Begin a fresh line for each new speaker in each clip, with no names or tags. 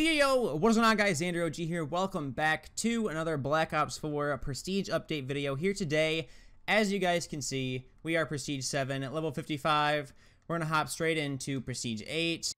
Yo, what is going on guys, Xander OG here. Welcome back to another Black Ops 4 Prestige update video here today. As you guys can see, we are Prestige 7 at level 55. We're going to hop straight into Prestige 8.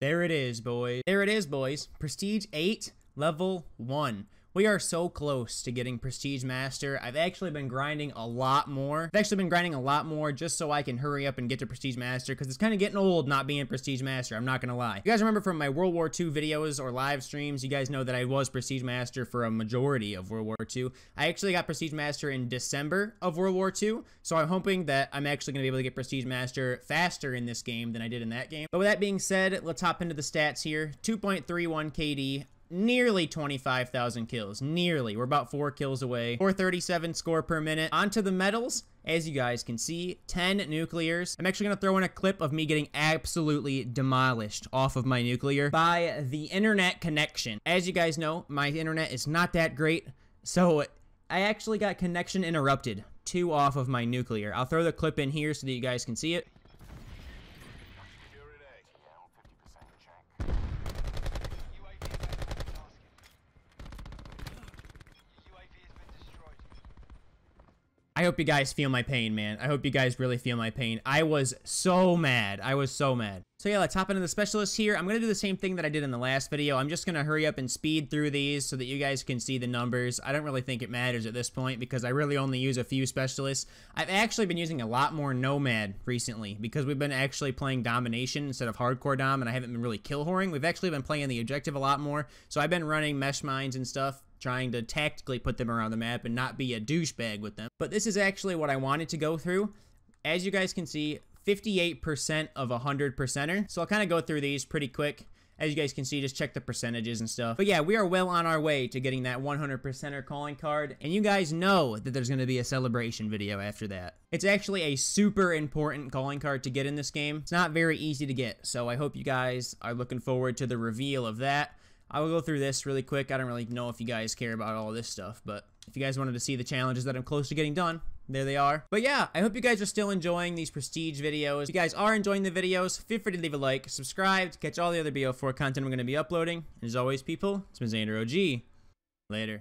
There it is, boys. There it is, boys. Prestige 8, level 1. We are so close to getting Prestige Master. I've actually been grinding a lot more. I've actually been grinding a lot more just so I can hurry up and get to Prestige Master because it's kind of getting old not being Prestige Master. I'm not going to lie. You guys remember from my World War II videos or live streams, you guys know that I was Prestige Master for a majority of World War II. I actually got Prestige Master in December of World War II, so I'm hoping that I'm actually going to be able to get Prestige Master faster in this game than I did in that game. But with that being said, let's hop into the stats here. 2.31 KD, nearly 25,000 kills. Nearly. We're about four kills away. 437 score per minute. Onto the medals. As you guys can see, 10 nuclears. I'm actually going to throw in a clip of me getting absolutely demolished off of my nuclear by the internet connection. As you guys know, my internet is not that great, so I actually got connection interrupted. Two off of my nuclear. I'll throw the clip in here so that you guys can see it. I hope you guys feel my pain, man. I hope you guys really feel my pain. I was so mad. I was so mad. So yeah, let's hop into the specialist here. I'm going to do the same thing that I did in the last video. I'm just going to hurry up and speed through these so that you guys can see the numbers. I don't really think it matters at this point because I really only use a few specialists. I've actually been using a lot more Nomad recently because we've been actually playing Domination instead of Hardcore Dom and I haven't been really kill whoring. We've actually been playing the objective a lot more. So I've been running mesh mines and stuff trying to tactically put them around the map and not be a douchebag with them. But this is actually what I wanted to go through. As you guys can see, 58% of 100 percenter. So I'll kind of go through these pretty quick. As you guys can see, just check the percentages and stuff. But yeah, we are well on our way to getting that 100 percenter calling card. And you guys know that there's going to be a celebration video after that. It's actually a super important calling card to get in this game. It's not very easy to get. So I hope you guys are looking forward to the reveal of that. I will go through this really quick. I don't really know if you guys care about all this stuff, but if you guys wanted to see the challenges that I'm close to getting done, there they are. But yeah, I hope you guys are still enjoying these prestige videos. If you guys are enjoying the videos, feel free to leave a like, subscribe to catch all the other BO4 content I'm going to be uploading. And as always, people, it's been Xander OG. Later.